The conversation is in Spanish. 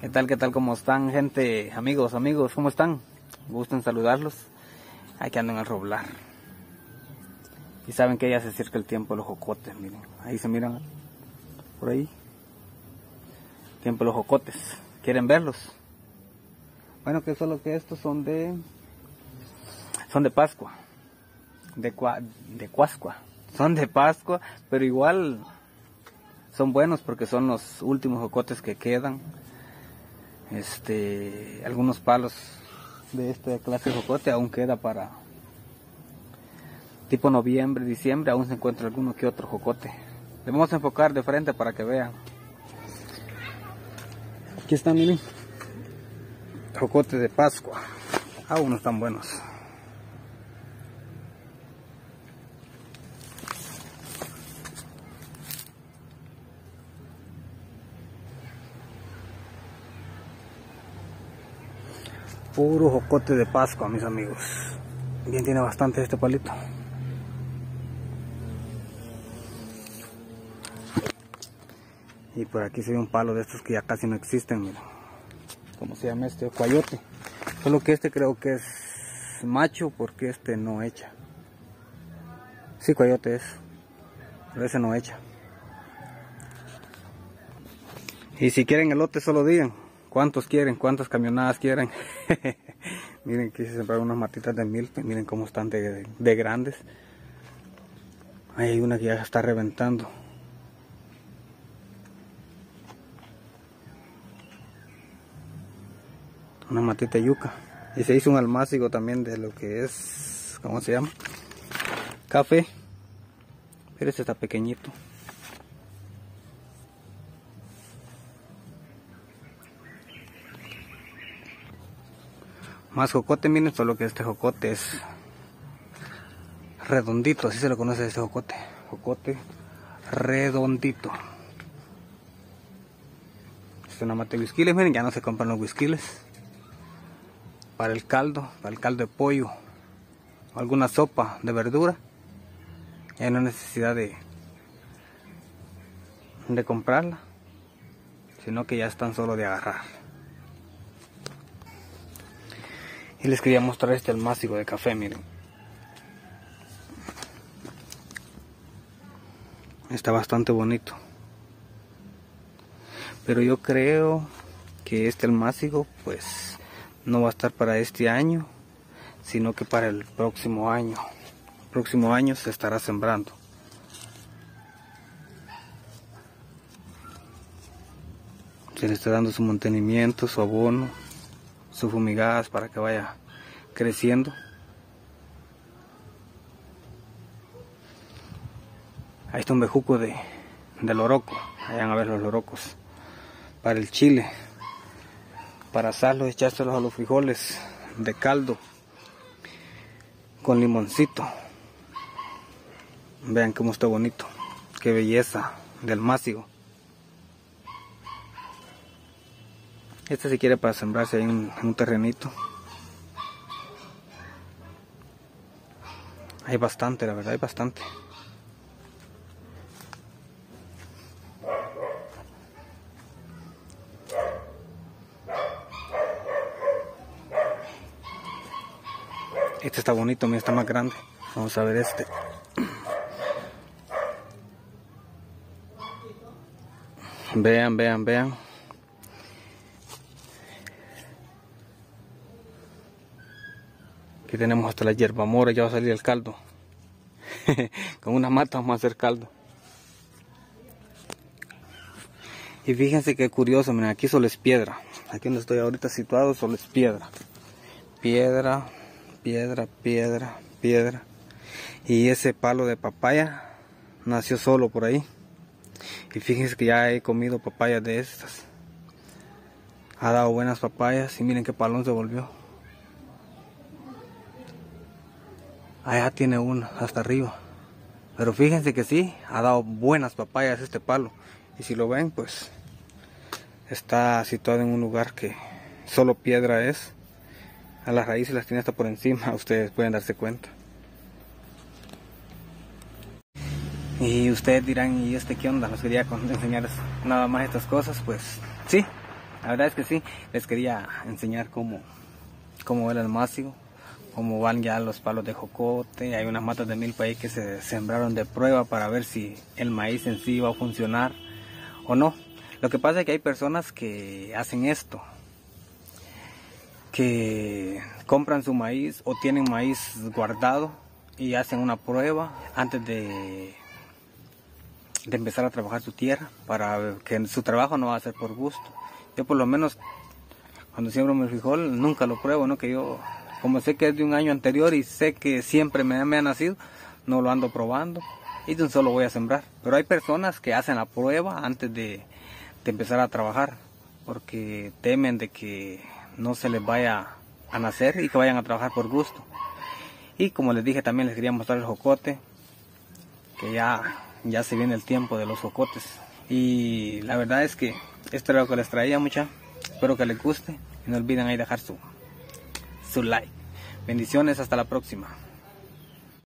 ¿Qué tal, qué tal, cómo están, gente? Amigos, amigos, ¿cómo están? Gusto en saludarlos. Aquí ando en el roblar. Y saben que ya se acerca el tiempo de los jocotes, miren. Ahí se miran, por ahí. Tiempo de los jocotes. ¿Quieren verlos? Bueno, que solo que estos son de... Son de Pascua. De, cua, de Cuascua. Son de Pascua, pero igual son buenos porque son los últimos jocotes que quedan. Este, algunos palos de esta clase de jocote aún queda para tipo noviembre, diciembre, aún se encuentra alguno que otro jocote. Le vamos a enfocar de frente para que vean. Aquí están, miren. Jocote de Pascua. Aún no están buenos. Puro jocote de Pascua, mis amigos. Bien tiene bastante este palito. Y por aquí se ve un palo de estos que ya casi no existen, miren. ¿Cómo se llama este? Coyote. Solo que este creo que es macho porque este no echa. Sí, coyote es. Pero ese no echa. Y si quieren elote solo digan. ¿Cuántos quieren? ¿Cuántas camionadas quieren? miren, quise sembrar unas matitas de milpe. Miren cómo están de, de grandes. Ahí hay una que ya está reventando. Una matita de yuca. Y se hizo un almácigo también de lo que es, ¿cómo se llama? Café. Pero este está pequeñito. Más jocote, miren, solo que este jocote es redondito, así se lo conoce este jocote. Jocote redondito. Es una mate de whisquiles, miren, ya no se compran los whisquiles. Para el caldo, para el caldo de pollo, alguna sopa de verdura. Ya no hay necesidad de, de comprarla, sino que ya están solo de agarrar. Y les quería mostrar este almácigo de café, miren. Está bastante bonito. Pero yo creo que este almácigo pues no va a estar para este año, sino que para el próximo año. El próximo año se estará sembrando. Se le está dando su mantenimiento, su abono sus fumigadas para que vaya creciendo. Ahí está un bejuco de, de loroco. Vayan a ver los lorocos. Para el chile. Para asarlos, echárselos a los frijoles de caldo. Con limoncito. Vean cómo está bonito. Qué belleza del mácigo. Este si quiere para sembrarse ahí en, un terrenito. Hay bastante, la verdad, hay bastante. Este está bonito, mira, está más grande. Vamos a ver este. Vean, vean, vean. Aquí tenemos hasta la hierba mora, ya va a salir el caldo. Con una mata vamos a hacer caldo. Y fíjense qué curioso, miren, aquí solo es piedra. Aquí donde estoy ahorita situado solo es piedra. Piedra, piedra, piedra, piedra. Y ese palo de papaya nació solo por ahí. Y fíjense que ya he comido papayas de estas. Ha dado buenas papayas y miren qué palón se volvió. Allá tiene una, hasta arriba. Pero fíjense que sí, ha dado buenas papayas este palo. Y si lo ven, pues está situado en un lugar que solo piedra es. A las raíces las tiene hasta por encima, ustedes pueden darse cuenta. Y ustedes dirán, ¿y este qué onda? Nos quería enseñar nada más estas cosas. Pues sí, La verdad es que sí, les quería enseñar cómo, cómo el almacio, cómo van ya los palos de jocote, hay unas matas de milpa ahí que se sembraron de prueba para ver si el maíz en sí va a funcionar o no. Lo que pasa es que hay personas que hacen esto, que compran su maíz o tienen maíz guardado y hacen una prueba antes de, de empezar a trabajar su tierra para que su trabajo no va a ser por gusto. Yo por lo menos cuando siembro mi frijol nunca lo pruebo, ¿no? Que yo, como sé que es de un año anterior y sé que siempre me, me ha nacido, no lo ando probando y de un solo voy a sembrar. Pero hay personas que hacen la prueba antes de, de empezar a trabajar porque temen de que no se les vaya a nacer y que vayan a trabajar por gusto. Y como les dije también les quería mostrar el jocote, que ya, ya se viene el tiempo de los jocotes. Y la verdad es que esto era lo que les traía mucha. Espero que les guste y no olviden ahí dejar su, su like. Bendiciones, hasta la próxima.